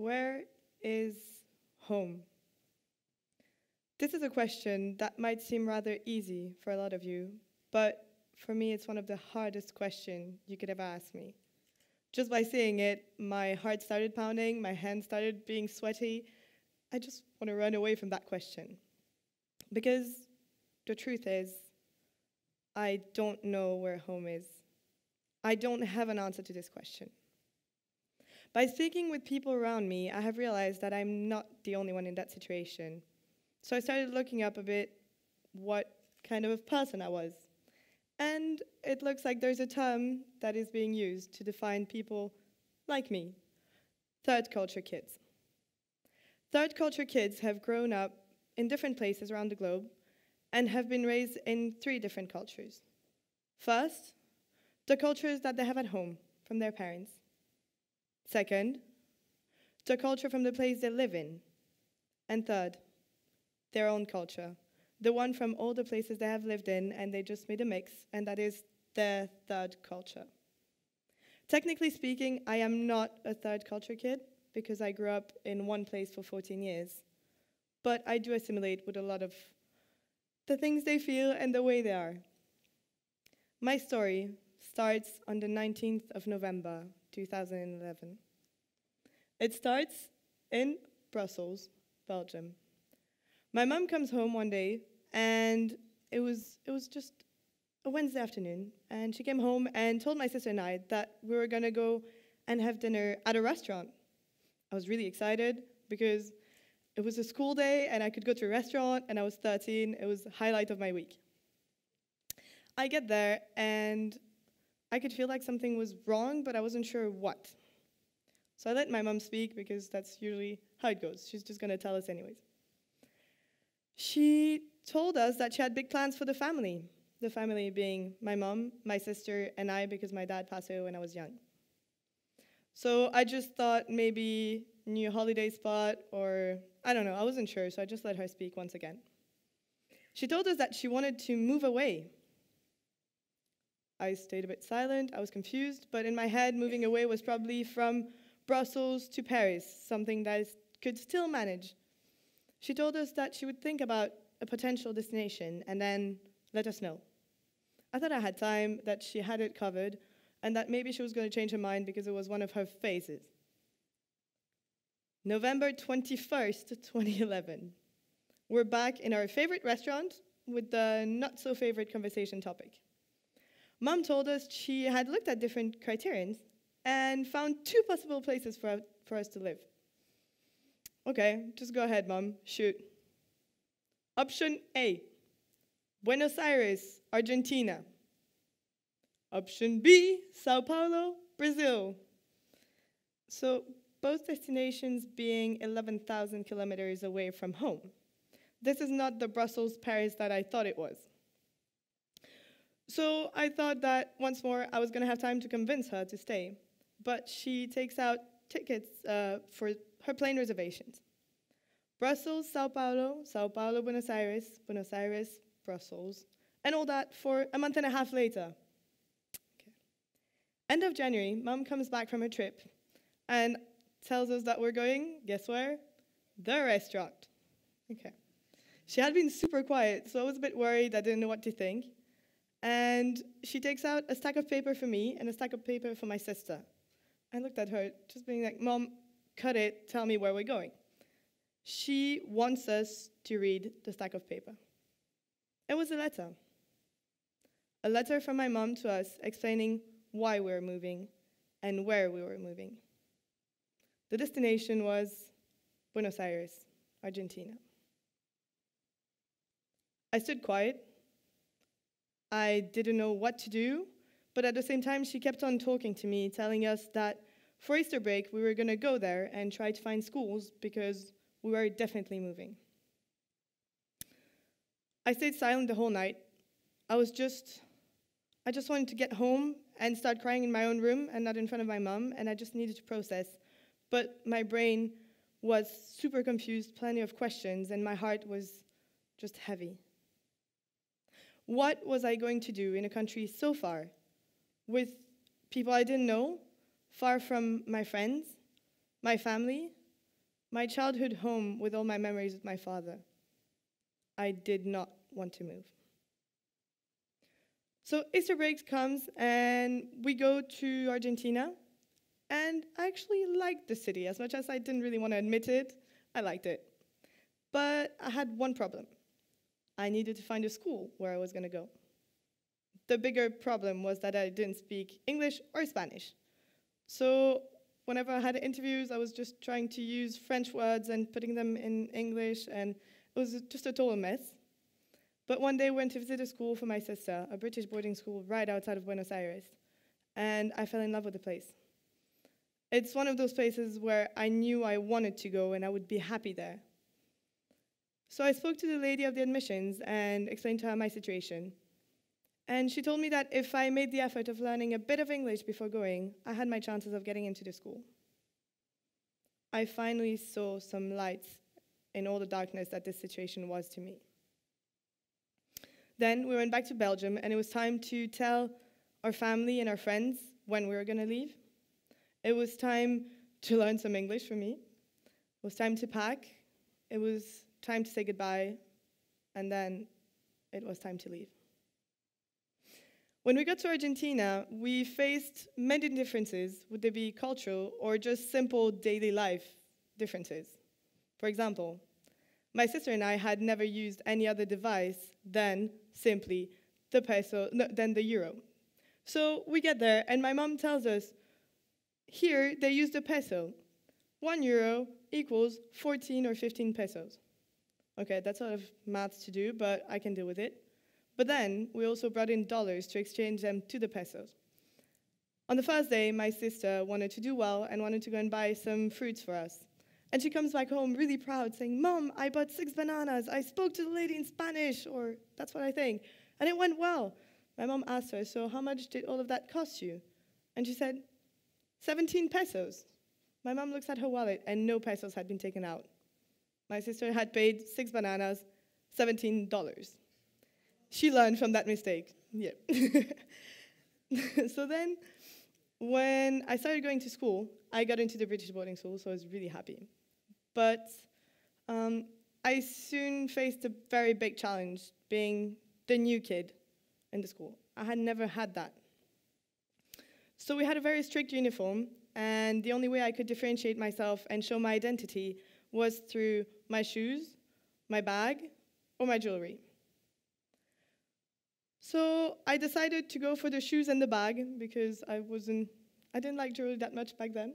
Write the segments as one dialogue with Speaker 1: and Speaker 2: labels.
Speaker 1: Where is home? This is a question that might seem rather easy for a lot of you, but for me, it's one of the hardest questions you could ever ask me. Just by saying it, my heart started pounding, my hands started being sweaty. I just want to run away from that question. Because the truth is, I don't know where home is. I don't have an answer to this question. By speaking with people around me, I have realized that I'm not the only one in that situation. So I started looking up a bit what kind of person I was. And it looks like there's a term that is being used to define people like me third culture kids. Third culture kids have grown up in different places around the globe and have been raised in three different cultures. First, the cultures that they have at home from their parents. Second, the culture from the place they live in. And third, their own culture, the one from all the places they have lived in, and they just made a mix, and that is their third culture. Technically speaking, I am not a third culture kid because I grew up in one place for 14 years. But I do assimilate with a lot of the things they feel and the way they are. My story starts on the 19th of November 2011. It starts in Brussels, Belgium. My mom comes home one day, and it was, it was just a Wednesday afternoon, and she came home and told my sister and I that we were gonna go and have dinner at a restaurant. I was really excited because it was a school day and I could go to a restaurant and I was 13. It was the highlight of my week. I get there and I could feel like something was wrong, but I wasn't sure what. So I let my mom speak because that's usually how it goes. She's just going to tell us, anyways. She told us that she had big plans for the family, the family being my mom, my sister, and I because my dad passed away when I was young. So I just thought maybe new holiday spot or I don't know, I wasn't sure, so I just let her speak once again. She told us that she wanted to move away I stayed a bit silent, I was confused, but in my head, moving away was probably from Brussels to Paris, something that I could still manage. She told us that she would think about a potential destination and then let us know. I thought I had time, that she had it covered, and that maybe she was going to change her mind because it was one of her phases. November 21st, 2011. We're back in our favorite restaurant with the not so favorite conversation topic. Mom told us she had looked at different criterions and found two possible places for, for us to live. Okay, just go ahead, Mom. Shoot. Option A Buenos Aires, Argentina. Option B Sao Paulo, Brazil. So, both destinations being 11,000 kilometers away from home. This is not the Brussels Paris that I thought it was. So I thought that once more I was going to have time to convince her to stay. But she takes out tickets uh, for her plane reservations. Brussels, Sao Paulo, Sao Paulo, Buenos Aires, Buenos Aires, Brussels, and all that for a month and a half later. Okay. End of January, mom comes back from her trip and tells us that we're going, guess where? The restaurant. Okay. She had been super quiet, so I was a bit worried, I didn't know what to think. And she takes out a stack of paper for me and a stack of paper for my sister. I looked at her, just being like, Mom, cut it, tell me where we're going. She wants us to read the stack of paper. It was a letter. A letter from my mom to us explaining why we were moving and where we were moving. The destination was Buenos Aires, Argentina. I stood quiet I didn't know what to do, but at the same time, she kept on talking to me, telling us that for Easter break, we were going to go there and try to find schools because we were definitely moving. I stayed silent the whole night. I was just, I just wanted to get home and start crying in my own room and not in front of my mom, and I just needed to process. But my brain was super confused, plenty of questions, and my heart was just heavy. What was I going to do in a country so far, with people I didn't know, far from my friends, my family, my childhood home with all my memories with my father. I did not want to move. So Easter break comes and we go to Argentina. And I actually liked the city as much as I didn't really want to admit it. I liked it. But I had one problem. I needed to find a school where I was going to go. The bigger problem was that I didn't speak English or Spanish. So whenever I had interviews, I was just trying to use French words and putting them in English, and it was just a total mess. But one day I went to visit a school for my sister, a British boarding school right outside of Buenos Aires, and I fell in love with the place. It's one of those places where I knew I wanted to go and I would be happy there. So I spoke to the lady of the admissions and explained to her my situation. And she told me that if I made the effort of learning a bit of English before going, I had my chances of getting into the school. I finally saw some lights in all the darkness that this situation was to me. Then we went back to Belgium, and it was time to tell our family and our friends when we were going to leave. It was time to learn some English for me. It was time to pack. It was time to say goodbye. And then it was time to leave. When we got to Argentina, we faced many differences, would they be cultural or just simple daily life differences. For example, my sister and I had never used any other device than simply the peso, no, than the euro. So we get there, and my mom tells us, here they use the peso. One euro equals 14 or 15 pesos. Okay, that's a lot of maths to do, but I can deal with it. But then we also brought in dollars to exchange them to the pesos. On the first day, my sister wanted to do well and wanted to go and buy some fruits for us. And she comes back home really proud, saying, Mom, I bought six bananas. I spoke to the lady in Spanish, or that's what I think. And it went well. My mom asked her, So how much did all of that cost you? And she said, 17 pesos. My mom looks at her wallet, and no pesos had been taken out. My sister had paid six bananas, $17. She learned from that mistake. Yeah. so then, when I started going to school, I got into the British boarding school, so I was really happy. But um, I soon faced a very big challenge being the new kid in the school. I had never had that. So we had a very strict uniform, and the only way I could differentiate myself and show my identity was through my shoes, my bag, or my jewelry. So I decided to go for the shoes and the bag because I wasn't, I didn't like jewelry that much back then.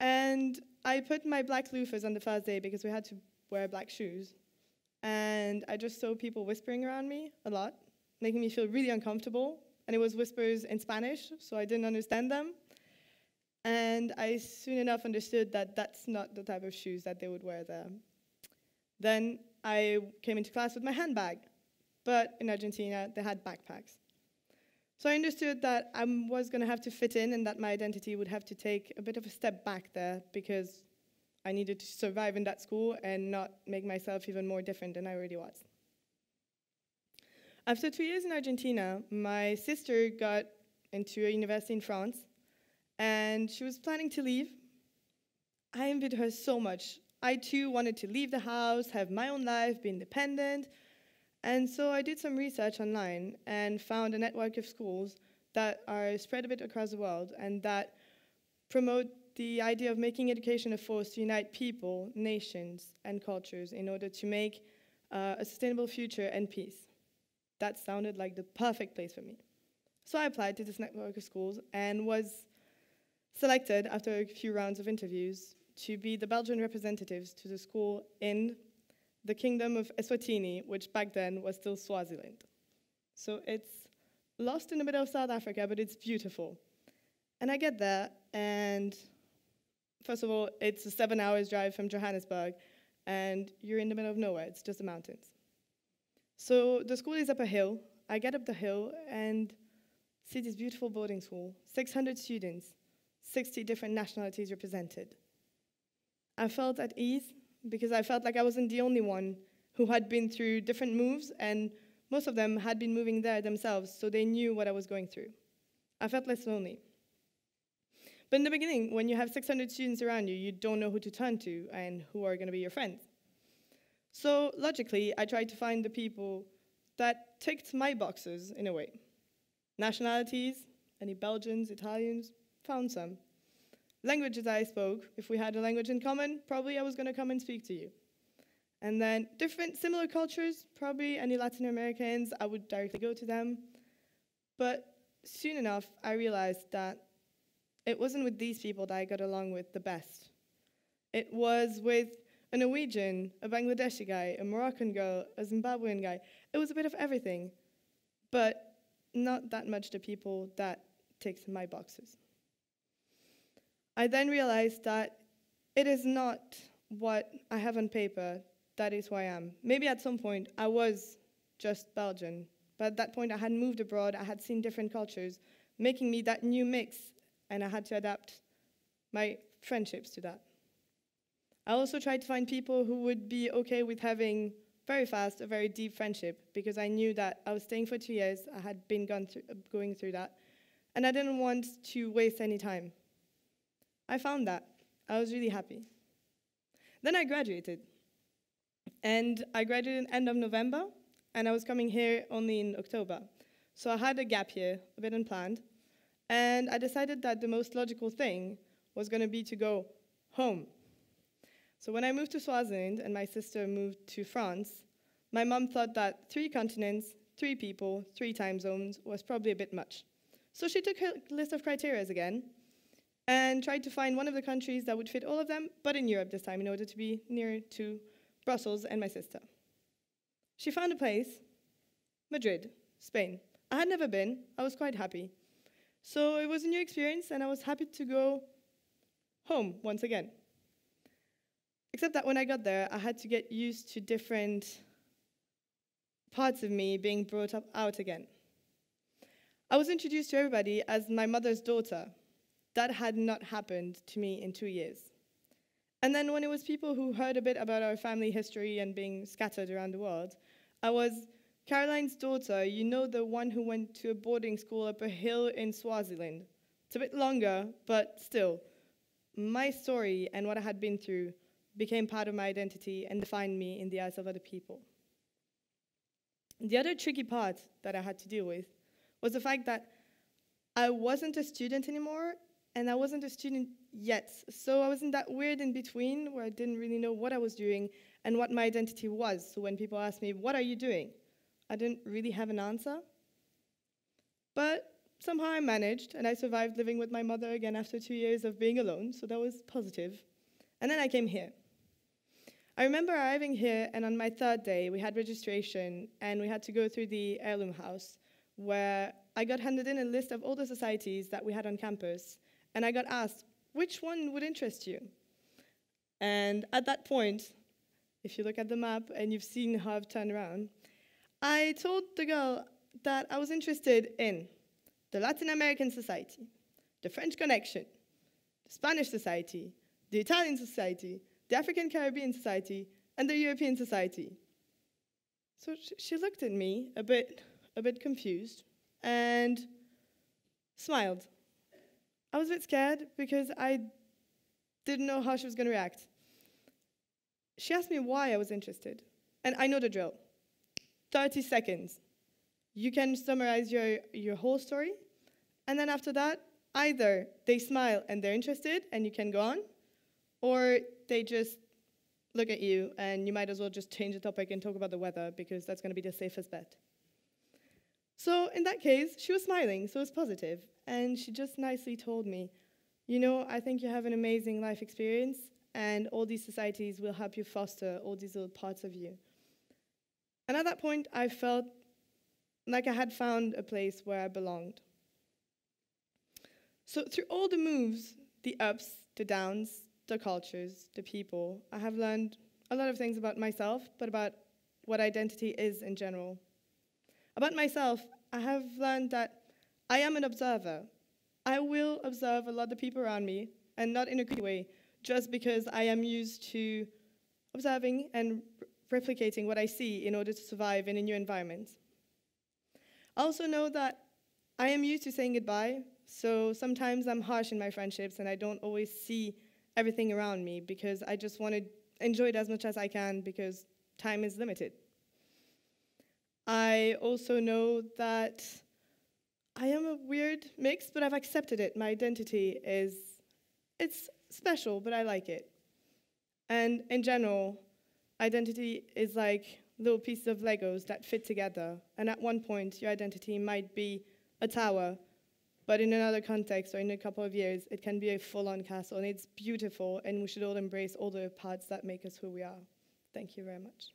Speaker 1: And I put my black loafers on the first day because we had to wear black shoes. And I just saw people whispering around me a lot, making me feel really uncomfortable. And it was whispers in Spanish, so I didn't understand them. And I soon enough understood that that's not the type of shoes that they would wear there. Then I came into class with my handbag, but in Argentina, they had backpacks. So I understood that I was going to have to fit in and that my identity would have to take a bit of a step back there because I needed to survive in that school and not make myself even more different than I already was. After two years in Argentina, my sister got into a university in France and she was planning to leave. I envied her so much. I too wanted to leave the house, have my own life, be independent, and so I did some research online and found a network of schools that are spread a bit across the world and that promote the idea of making education a force to unite people, nations, and cultures in order to make uh, a sustainable future and peace. That sounded like the perfect place for me. So I applied to this network of schools and was selected after a few rounds of interviews to be the Belgian representatives to the school in the kingdom of Eswatini, which back then was still Swaziland. So it's lost in the middle of South Africa, but it's beautiful. And I get there, and first of all, it's a seven hours drive from Johannesburg, and you're in the middle of nowhere, it's just the mountains. So the school is up a hill. I get up the hill and see this beautiful boarding school, 600 students, 60 different nationalities represented. I felt at ease because I felt like I wasn't the only one who had been through different moves, and most of them had been moving there themselves, so they knew what I was going through. I felt less lonely. But in the beginning, when you have 600 students around you, you don't know who to turn to and who are going to be your friends. So logically, I tried to find the people that ticked my boxes in a way. Nationalities, any Belgians, Italians, found some. Languages I spoke, if we had a language in common, probably I was going to come and speak to you. And then different, similar cultures, probably any Latin Americans, I would directly go to them. But soon enough, I realized that it wasn't with these people that I got along with the best. It was with a Norwegian, a Bangladeshi guy, a Moroccan girl, a Zimbabwean guy. It was a bit of everything, but not that much the people that ticked my boxes. I then realized that it is not what I have on paper that is who I am. Maybe at some point I was just Belgian, but at that point I had moved abroad, I had seen different cultures, making me that new mix, and I had to adapt my friendships to that. I also tried to find people who would be okay with having very fast a very deep friendship because I knew that I was staying for two years, I had been through, going through that, and I didn't want to waste any time. I found that. I was really happy. Then I graduated. And I graduated in end of November, and I was coming here only in October. So I had a gap year, a bit unplanned, and I decided that the most logical thing was going to be to go home. So when I moved to Swaziland and my sister moved to France, my mom thought that three continents, three people, three time zones was probably a bit much. So she took her list of criteria again and tried to find one of the countries that would fit all of them, but in Europe this time in order to be nearer to Brussels and my sister. She found a place, Madrid, Spain. I had never been, I was quite happy. So it was a new experience, and I was happy to go home once again. Except that when I got there, I had to get used to different parts of me being brought up out again. I was introduced to everybody as my mother's daughter, that had not happened to me in two years. And then when it was people who heard a bit about our family history and being scattered around the world, I was Caroline's daughter, you know, the one who went to a boarding school up a hill in Swaziland. It's a bit longer, but still, my story and what I had been through became part of my identity and defined me in the eyes of other people. The other tricky part that I had to deal with was the fact that I wasn't a student anymore and I wasn't a student yet. So I was in that weird in between where I didn't really know what I was doing and what my identity was. So when people asked me, What are you doing? I didn't really have an answer. But somehow I managed, and I survived living with my mother again after two years of being alone, so that was positive. And then I came here. I remember arriving here, and on my third day, we had registration, and we had to go through the heirloom house, where I got handed in a list of all the societies that we had on campus, and I got asked, which one would interest you? And at that point, if you look at the map and you've seen how I've turned around, I told the girl that I was interested in the Latin American Society, the French Connection, the Spanish Society, the Italian Society, the African Caribbean Society, and the European Society. So she looked at me a bit, a bit confused and smiled. I was a bit scared because I didn't know how she was going to react. She asked me why I was interested, and I know the drill 30 seconds. You can summarize your, your whole story, and then after that, either they smile and they're interested and you can go on, or they just look at you and you might as well just change the topic and talk about the weather because that's going to be the safest bet. So in that case, she was smiling, so it was positive. And she just nicely told me, you know, I think you have an amazing life experience, and all these societies will help you foster all these little parts of you. And at that point, I felt like I had found a place where I belonged. So, through all the moves, the ups, the downs, the cultures, the people, I have learned a lot of things about myself, but about what identity is in general. About myself, I have learned that I am an observer. I will observe a lot of people around me, and not in a good way, just because I am used to observing and replicating what I see in order to survive in a new environment. I also know that I am used to saying goodbye So sometimes I'm harsh in my friendships and I don't always see everything around me because I just want to enjoy it as much as I can because time is limited. I also know that I am a weird mix, but I've accepted it. My identity is it's special, but I like it. And in general, identity is like little pieces of Legos that fit together. And at one point, your identity might be a tower, but in another context or in a couple of years, it can be a full on castle. And it's beautiful, and we should all embrace all the parts that make us who we are. Thank you very much.